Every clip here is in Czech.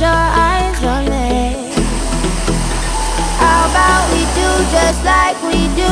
your eyes on me. How about we do just like we do?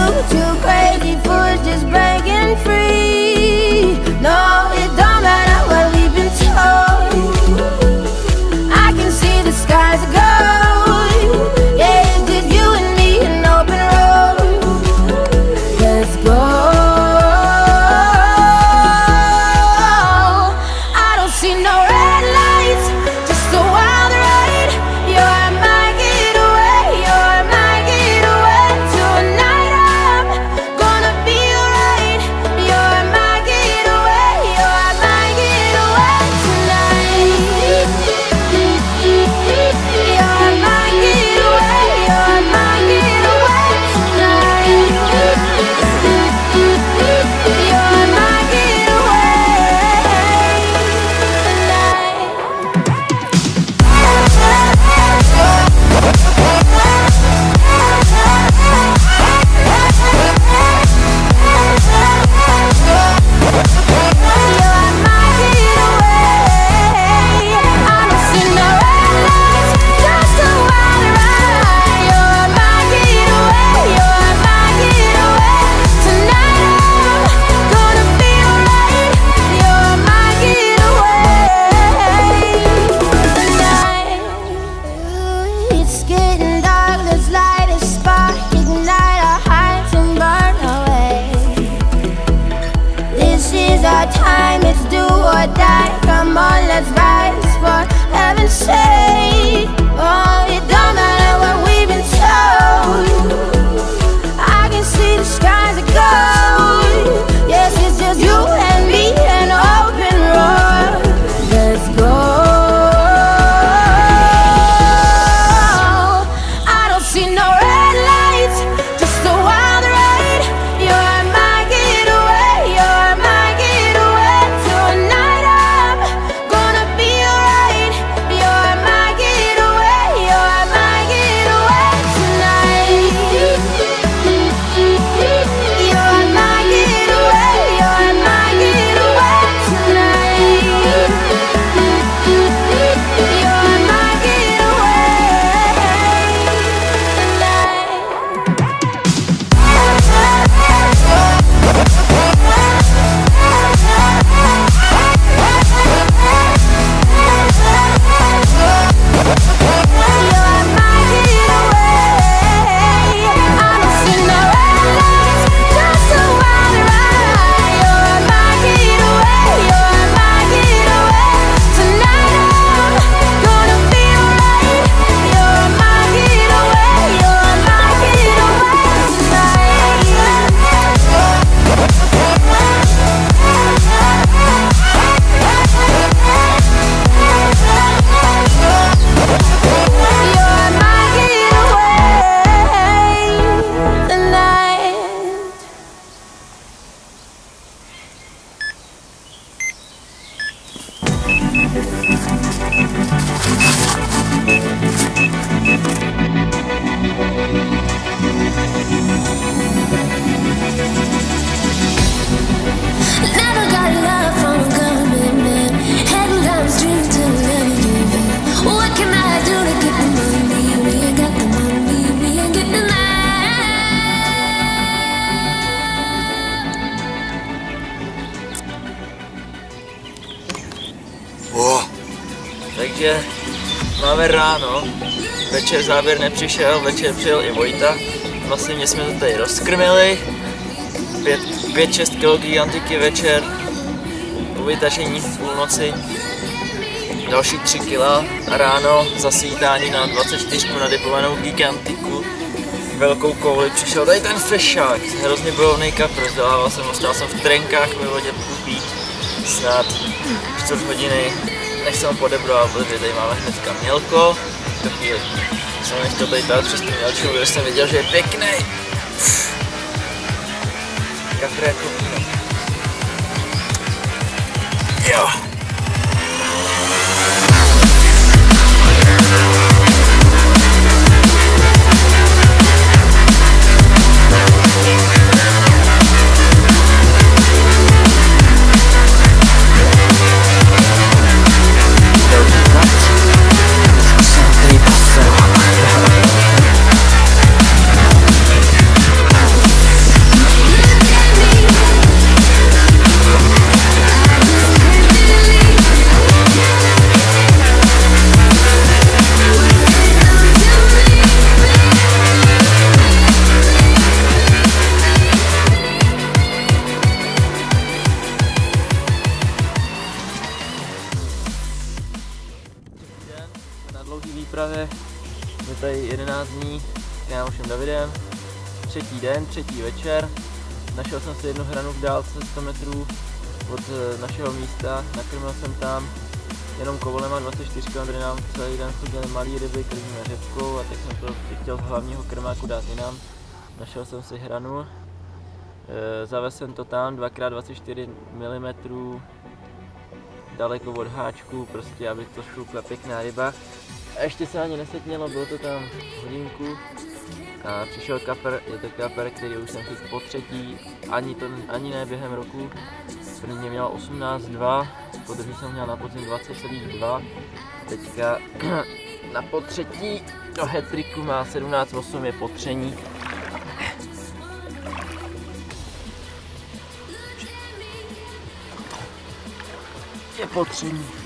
záběr ráno, večer záběr nepřišel, večer přijel i Vojta. Vlastně mě jsme to tady rozkrmili, 5-6 kg antiky večer, vytažení v půlnoci, další 3 kg ráno, zasvítání na 24 na diplomanou gigantiku. velkou kouli, přišel tady ten fešák, hrozně bojovný kapr, zdával jsem, stál jsem v trenkách ve vodě pít, snad 4 hodiny, než jsem ho podebral, protože tady máme hnedka mělko. To chvíli jsem nechtěl tady dát přes ten mělčinu, protože jsem viděl, že je pěkný. Kapra jako. Jo. 11 dní s kámošem Davidem. Třetí den, třetí večer. Našel jsem si jednu hranu v dálce 100 metrů od eh, našeho místa, nakrmil jsem tam jenom kovolema 24 km nám celý den chodili malý ryby, krmíme řepkou a tak jsem to chtěl z hlavního krmáku dát jinam. Našel jsem si hranu, e, zavez jsem to tam 2x24 mm daleko od háčku, prostě aby to šlupla pěkná ryba. A ještě se ani nesetmělo, bylo to tam hodinku a přišel kaper, je to kaper, který už jsem chytil po třetí, ani, to, ani ne během roku. První měl 18,2, po druhý jsem měl na podzim 20,2, teďka na potřetí do hetriku má 17,8, je potření. Je potření.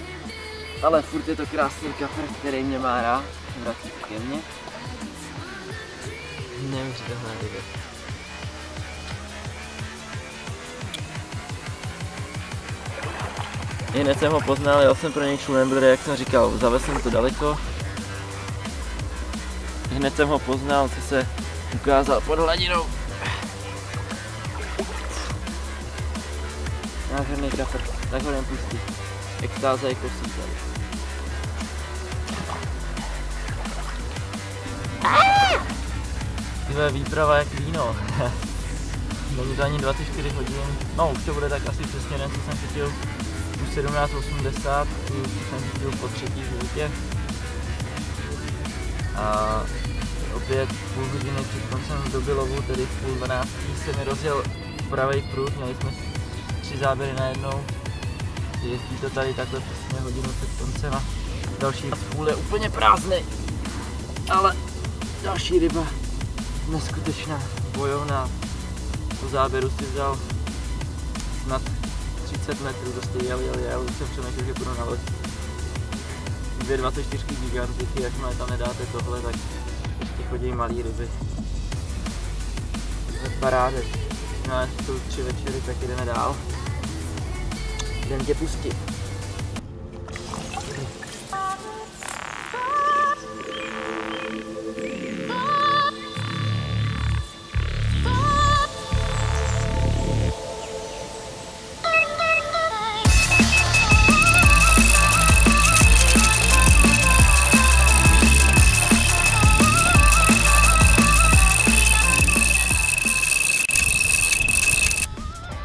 Ale furt je to krásný kafer, který mě má rád, vrací se ke mně. Neuvěřitelná ryba. Hned jsem ho poznal, jel jsem pro něj šulemblr, jak jsem říkal, zavez jsem to daleko. Hned jsem ho poznal, co se ukázal pod hladinou. Nádherný krafer, tak ho jdem pustit. Extáze je kosí tady. Tyhle výprava jak víno. Není to ani 24 hodin, no už to bude tak asi přesně den, co jsem chytil už 17.80, kdy jsem chytil po třetí životě. A opět půl hodiny před koncem doby lovu, tedy v půl 12, se mi rozjel pravý prut, měli jsme tři záběry najednou. Jezdí to tady takhle přesně hodinu před koncem a další půl je úplně prázdný. Ale další ryba neskutečná, bojovná. Po záběru si vzal snad 30 metrů, prostě jel, jel, jel, už jsem přemýšlel, že půjdu na loď. Dvě 24 gigantiky, jakmile tam nedáte tohle, tak ještě chodí malý ryby. To je paráde. No a jsou tři večery, tak jdeme dál. Jdem tě pustit.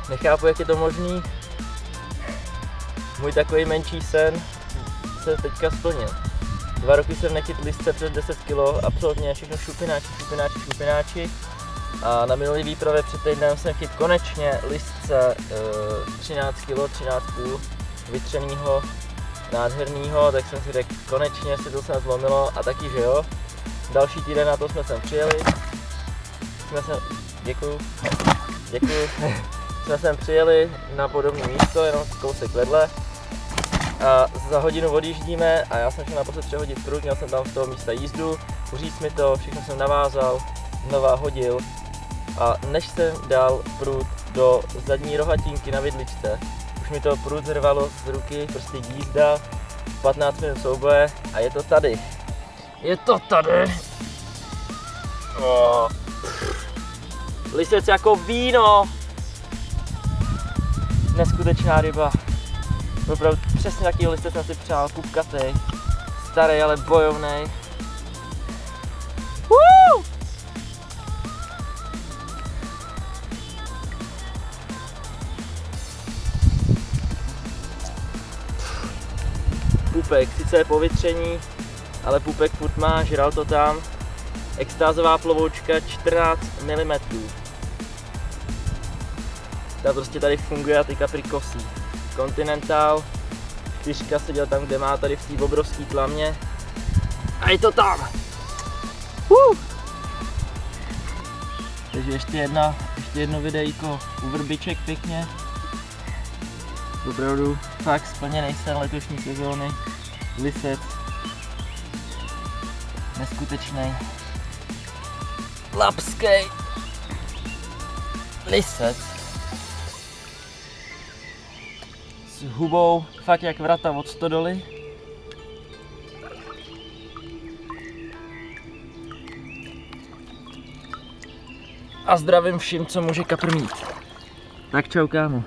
Nechápu, jak je to možný. Můj takový menší sen se teďka splnil. Dva roky jsem nechytl listce přes 10 kg, absolutně všechno šupináči, šupináči, šupináči. A na minulý výpravě před týdnem jsem chyt konečně listce e, 13 kg, 13,5 vytřenýho, nádhernýho, tak jsem si řekl, konečně si to snad zlomilo a taky, že jo. Další týden na to jsme sem přijeli. Jsme se, děkuju, děkuju. jsme sem přijeli na podobné místo, jenom kousek vedle. A za hodinu odjíždíme a já jsem šel naposled přehodit prut, měl jsem tam z toho místa jízdu, uříct mi to, všechno jsem navázal, znova hodil. A než jsem dal prut do zadní rohatínky na vidličce, už mi to prut zrvalo z ruky, prostě jízda, 15 minut souboje a je to tady. Je to tady. Oh. Lisec jako víno neskutečná ryba. Opravdu přesně takový listec jsem si přál, kupkatý, starý, ale bojovný. Pupek, sice je povětření, ale pupek furt má, žral to tam. Extázová plovoučka 14 mm ta prostě tady funguje a ty kapry kosí. Continental, čtyřka seděl tam, kde má tady v té obrovské tlamě. A je to tam! Uh! Takže ještě jedna, ještě jedno videjko u vrbiček pěkně. Opravdu fakt splněný sen letošní sezóny. Lisec. Neskutečný. Lapský. Lisec. hubou, fakt jak vrata od stodoly. A zdravím všem, co může kapr mít. Tak čau kámo.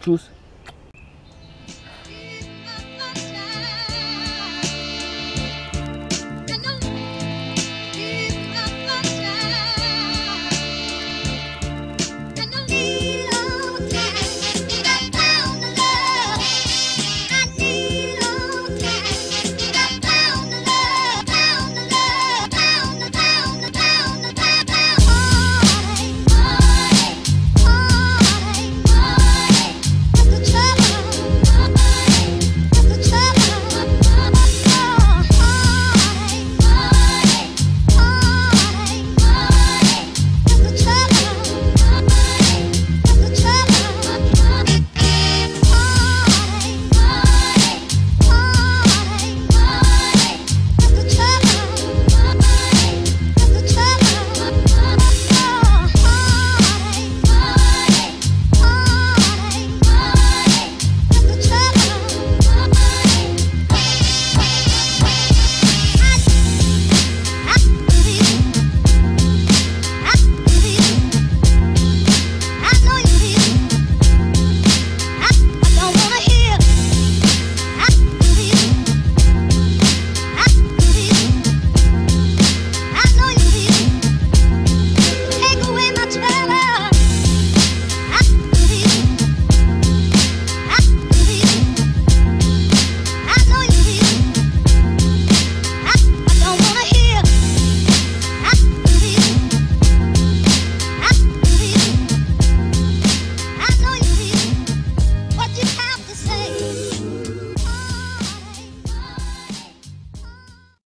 Čus.